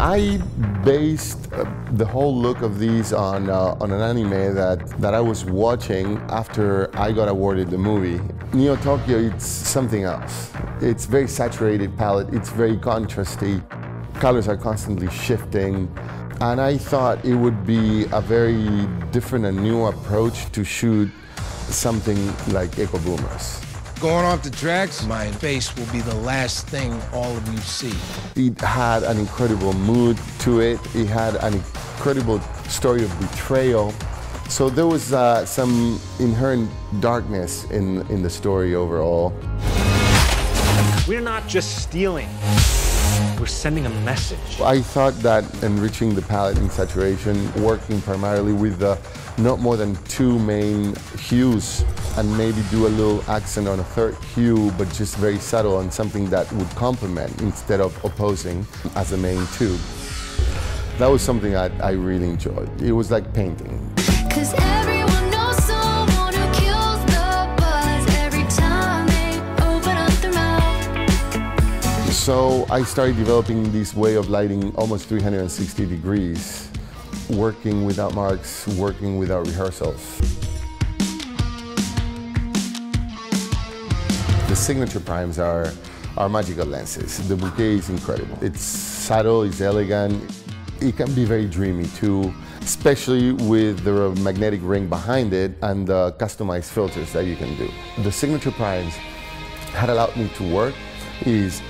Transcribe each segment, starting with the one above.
I based uh, the whole look of these on uh, on an anime that that I was watching after I got awarded the movie. Neo Tokyo, it's something else. It's very saturated palette. It's very contrasty. Colors are constantly shifting. And I thought it would be a very different and new approach to shoot something like Echo Boomers. Going off the tracks, my face will be the last thing all of you see. He had an incredible mood to it. He had an incredible story of betrayal. So there was uh, some inherent darkness in, in the story overall. We're not just stealing. We're sending a message. I thought that enriching the palette in saturation, working primarily with the not more than two main hues and maybe do a little accent on a third hue, but just very subtle on something that would complement instead of opposing as a main two. That was something I, I really enjoyed. It was like painting. So I started developing this way of lighting almost 360 degrees, working without marks, working without rehearsals. The signature primes are, are magical lenses. The bokeh is incredible. It's subtle, it's elegant. It can be very dreamy too, especially with the magnetic ring behind it and the customized filters that you can do. The signature primes had allowed me to work is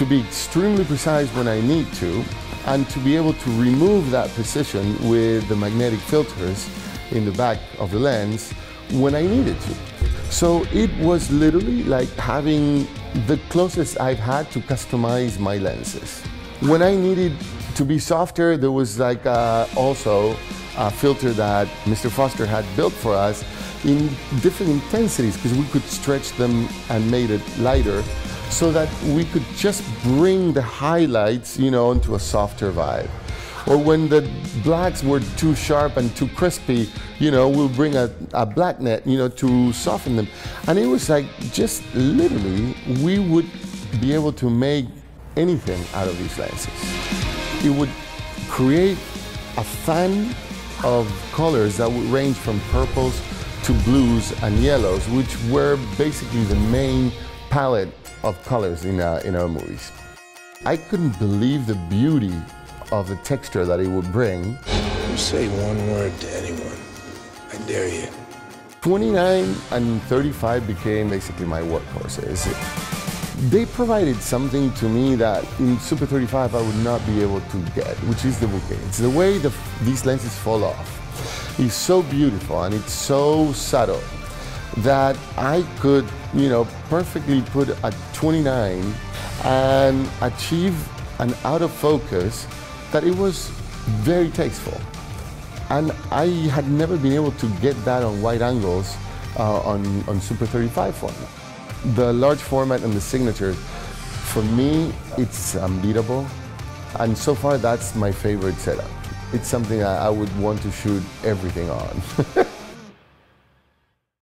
to be extremely precise when I need to and to be able to remove that precision with the magnetic filters in the back of the lens when I needed to. So it was literally like having the closest I've had to customize my lenses. When I needed to be softer, there was like uh, also a filter that Mr. Foster had built for us in different intensities because we could stretch them and made it lighter so that we could just bring the highlights, you know, into a softer vibe or when the blacks were too sharp and too crispy, you know, we'll bring a, a black net, you know, to soften them. And it was like just literally, we would be able to make anything out of these lenses. It would create a fan of colors that would range from purples to blues and yellows, which were basically the main palette of colors in, uh, in our movies. I couldn't believe the beauty of the texture that it would bring. You say one word to anyone. I dare you. 29 and 35 became basically my workhorses. They provided something to me that in Super 35 I would not be able to get, which is the bokeh. It's the way the, these lenses fall off. It's so beautiful and it's so subtle that I could, you know, perfectly put at 29 and achieve an out of focus that it was very tasteful. And I had never been able to get that on wide angles uh, on, on Super 35 format. The large format and the signature, for me, it's unbeatable. And so far, that's my favorite setup. It's something I, I would want to shoot everything on.